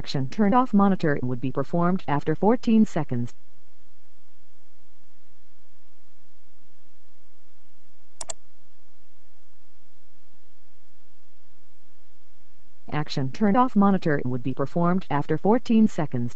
Action turned off monitor would be performed after 14 seconds. Action turned off monitor would be performed after 14 seconds.